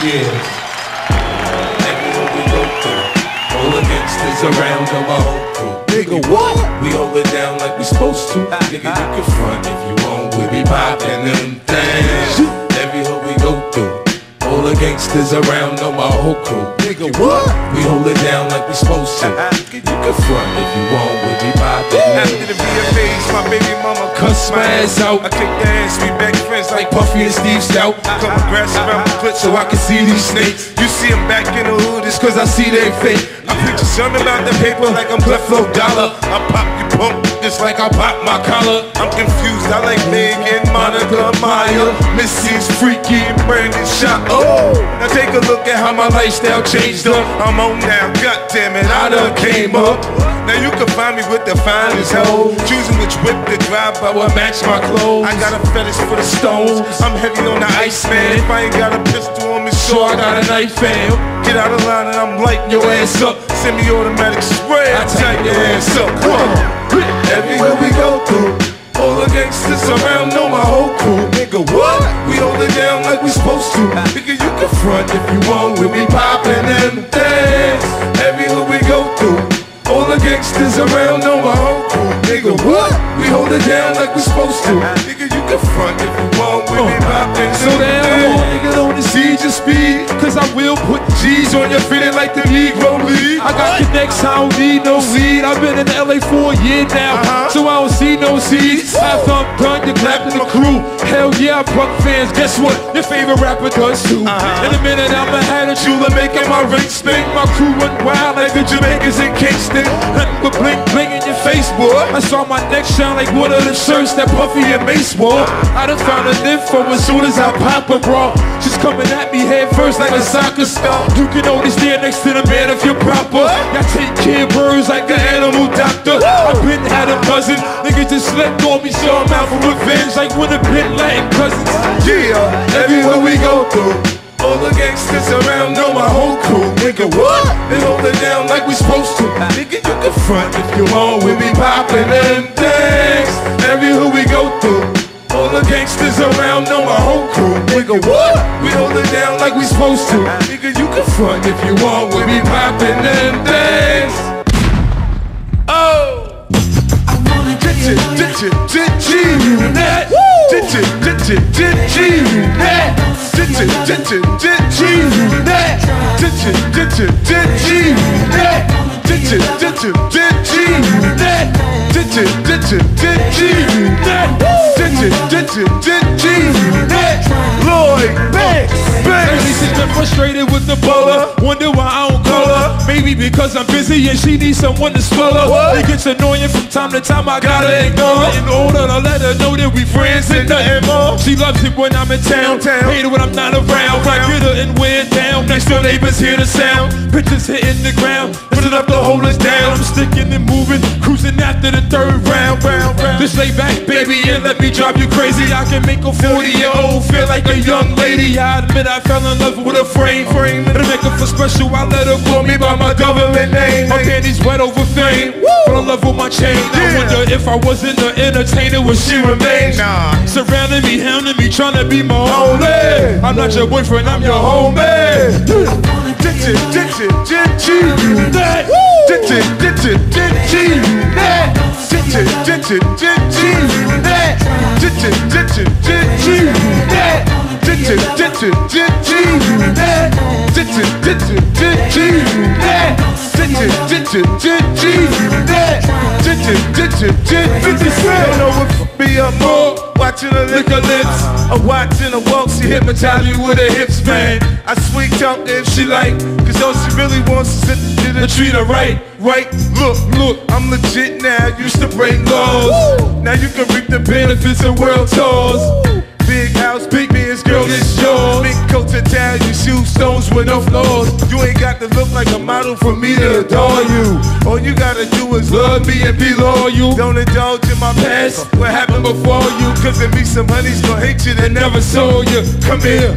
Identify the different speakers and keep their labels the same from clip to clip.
Speaker 1: Yeah. Everywhere we go through, all the gangsters around them, my whole crew.
Speaker 2: Nigga, what?
Speaker 1: We hold it down like we supposed to. Nigga, you can front if you want. We be poppin' them things. Every hood we go through. All the gangsters around know my whole crew.
Speaker 2: Nigga, what?
Speaker 1: We hold it down like we supposed to. Uh-huh. You can front if you want. We be poppin'
Speaker 3: After
Speaker 1: them.
Speaker 3: the VMAs, my baby mama
Speaker 1: Cuss my ass out.
Speaker 3: I kick the ass, we back friends like
Speaker 1: Puffy and Steve Stoute. Uh-huh.
Speaker 3: Come grass around my foot
Speaker 1: So I can see these snakes.
Speaker 3: You see him back in the hood, it's
Speaker 1: Cause I see they fake.
Speaker 3: I a sermon about the paper like I'm Creflo Dollar. I pop you just like I pop my collar. I'm confused, I like Megan, Monica, Mya. Missy's freaky and Brandon shot. Oh, now take a look at how my lifestyle changed up. I'm on now, goddamn it, I done came up. Now you can find me with the finest hoe. Choosing which whip to drive, I will match my clothes. I got a fetish for the stones. I'm heavy on the ice, man. If I ain't got a pistol on me,
Speaker 1: So I got a knife fam.
Speaker 3: Get out of line and I'm lighting your ass up. Semi-automatic spray, I tighten your ass up. On. Everywhere we go through, all the gangsters around know my whole crew. Nigga, what? We hold it down like we supposed to. Nigga, you can front if you want. We be popping them things. Every hood we go through. All the gangsters around know my whole crew. Nigga, what? We hold it down like we supposed to. Nigga, you can front if you want. We be uh, popping
Speaker 1: So
Speaker 3: them
Speaker 1: damn, nigga don't siege your speed. Cause I will put G's on your feeling like the Negro League. I got connects, I don't need no lead. I've been in LA for a year now,
Speaker 3: Uh-huh.
Speaker 1: so I don't see no seeds. After I'm done, you clapping the crew. Hell yeah, Buck fans, guess what? Your favorite rapper does too.
Speaker 3: Uh-huh.
Speaker 1: In a minute, I'ma have a jeweler making my ring spin. My crew run wild like the Jamaicans in Kingston. Nothing but blink, bling in your face, boy. I saw my neck shine like one of the shirts that Puffy and Mase wore. I done found a lift for as soon as I pop a bra. She's coming at me head first like a soccer star. You can only stand next to the man if you're proper. Y'all take care of birds like an animal doctor. I've been had a buzzing. Niggas just slept on me, so I'm out for revenge like when the pit Latin cousins.
Speaker 3: Yeah, everywhere we go through. All the gangsters around know my whole crew. Nigga, what? They hold it down like we supposed to. Nigga, you can front if you want. We be popping them things. Every hood we go through. All the gangsters around know my whole crew. Nigga, what? We hold it down like we supposed to. Nigga, you can front if you want. We be popping them things. Oh! Ditch it, ditch it, ditch it, it, net. Ditch. Ditching, ditching, ditching you that. Ditching, ditching, ditching you that. Ditching, ditching, ditching you that. Ditching, ditching, ditching you that. Ditching, ditching, ditching you that. Lloyd Banks, Banks.
Speaker 1: Ever since I'm frustrated with the baller, wonder why I don't Maybe because I'm busy and she needs someone to swallow her.
Speaker 3: What?
Speaker 1: It gets annoying from time to time. I gotta ignore her in order to let her know that we friends and nothing more. She loves it when I'm in town.
Speaker 3: Town.
Speaker 1: Hate it when I'm not around. I get her and wear down. Next door neighbors hear the sound. Pictures hitting the ground. Putting up to hold us down. I'm sticking and moving. Cruising after the third round. round, round. Just lay back, baby, and let me drive you crazy. I can make a 40 year old feel like a young lady. I admit I fell in love with a frame. frame. To make her feel special, I let her call me by my government name. My panties wet over fame. Fell in love with my chain. I wonder if I wasn't an entertainer, would she remain?
Speaker 3: Nah.
Speaker 1: Surrounding me, hounding me, trying to be my homie. I'm not your boyfriend, I'm your homie.
Speaker 3: Ditch it, ditch it, ditch it, net. Ditch it, ditch it, ditch it, net. Ditch it, ditch it, ditch it, net. Ditch it, ditch it, ditch it, net. Ditch it, ditch it, ditch be hypnotize me with her hips, man. I sweet talk if she like, cause all she really wants is to, to treat her right, right. Look, look, I'm legit now, used to break laws. Now you can reap the benefits of world tours. Big house, big man's girl, it's yours. Big towel, you shoes, stones with no flaws. You ain't got to look like a model for me to adore you. All you gotta do is love me and be loyal. Don't indulge in my past, what happened before you. Cause there be some honeys gonna hate you that never saw you. Come here,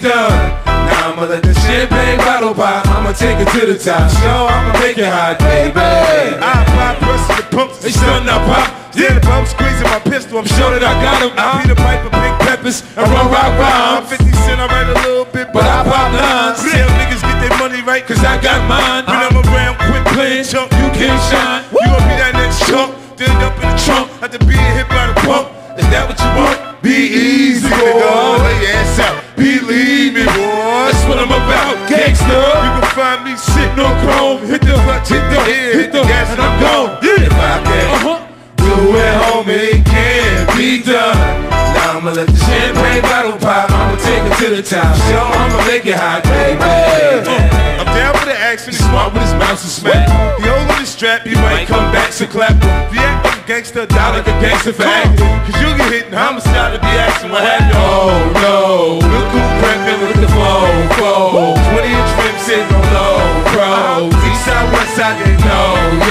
Speaker 1: done. Now I'ma let the champagne bottle pop. I'ma take it to the top. Show I'ma make it hot, baby.
Speaker 3: I pop pressing the pumps.
Speaker 1: They stunning up pop.
Speaker 3: Yeah, the pump squeezing my pistol. I'm
Speaker 1: sure that I got 'em.
Speaker 3: I beat a pipe of pink
Speaker 1: Peppers and run rock
Speaker 3: I'm 50 cent, I write a little bit,
Speaker 1: But I pop lines.
Speaker 3: Tell niggas get their money right,
Speaker 1: Cause I
Speaker 3: find me sitting on chrome, hit the hit the hit the gas, and I'm gone. Yeah.
Speaker 1: If I can Uh-huh. do it, homie, it can't be done. Now I'ma let the champagne bottle pop. I'ma take it to the top. Show I'ma make it hot, baby.
Speaker 3: I'm down for the action.
Speaker 1: He's smart with his mouse and smack.
Speaker 3: He holding his strap, he might come back to clap. If you act like a gangster, die like a
Speaker 1: gangster
Speaker 3: fact. Cause you get hit and homicide to be asking what happened.
Speaker 1: Oh no,
Speaker 3: Look who prepping
Speaker 1: with the flow, flow. 20 inch rim sitting on low, pro.
Speaker 3: East side,
Speaker 1: No,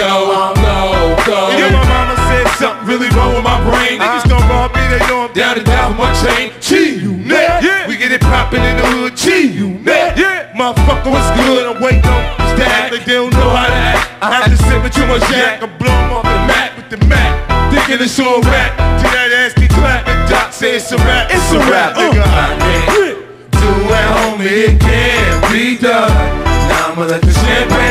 Speaker 1: yo, I'm low, go.
Speaker 3: Yeah, my mama said something
Speaker 1: Really wrong with my brain.
Speaker 3: Niggas don't rob me, they know I'm
Speaker 1: down and down with my chain.
Speaker 3: G unit. Yeah. We get it poppin' in the hood. G unit. Yeah. Motherfucker, what's good? I'm waiting on stack. Like they don't know how to act. I have to sip with too much jack. I blow 'em off the mat with the Mac. Thinking it's all rap. Till that ass get clapped. And Doc say it's a rap. It's a rap, nigga.
Speaker 1: I can't do it, homie. It can't be done. Now I'ma let the champagne bottle pop. I'ma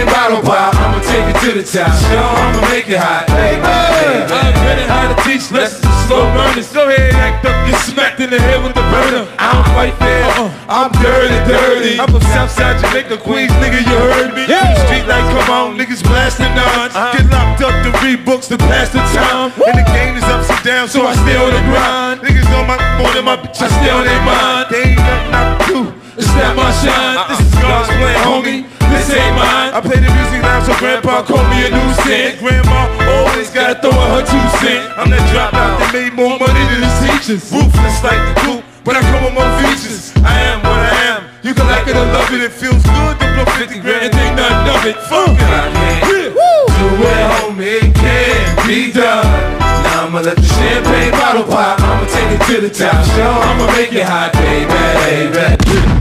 Speaker 1: take it to the top. Show I'ma make it hot, baby. I've been how to teach lessons to slow burners.
Speaker 3: Go ahead, act up.
Speaker 1: Get smacked in the head with the burner. I don't fight fair. I'm dirty, dirty.
Speaker 3: I'm from Southside Jamaica, Queens, nigga, you heard me?
Speaker 1: Yeah.
Speaker 3: Street light come on, niggas blasting nines.
Speaker 1: Uh-huh.
Speaker 3: Get locked up to read books to pass the time. And the game is ups and downs, so I stay on the grind. Niggas on my more than my bitch, I stay on their mind. They ain't nothing I can do.
Speaker 1: It's not my shine. This is God's plan, homie. This ain't mine.
Speaker 3: I play the music loud so grandpa called me a nuisance. Grandma always gotta throw in her two cents. I'm that dropout that made more money than the teachers. Ruthless like the coop, but I come with more features. I am what I am. You can like it or love it. It feels good to blow 50 grand
Speaker 1: And think nothing of it.
Speaker 3: Fuck it.
Speaker 1: I can't do it, homie. It can't be done. Now I'ma let the champagne bottle pop. I'ma take it to the top. Show I'ma make it hot, baby. baby.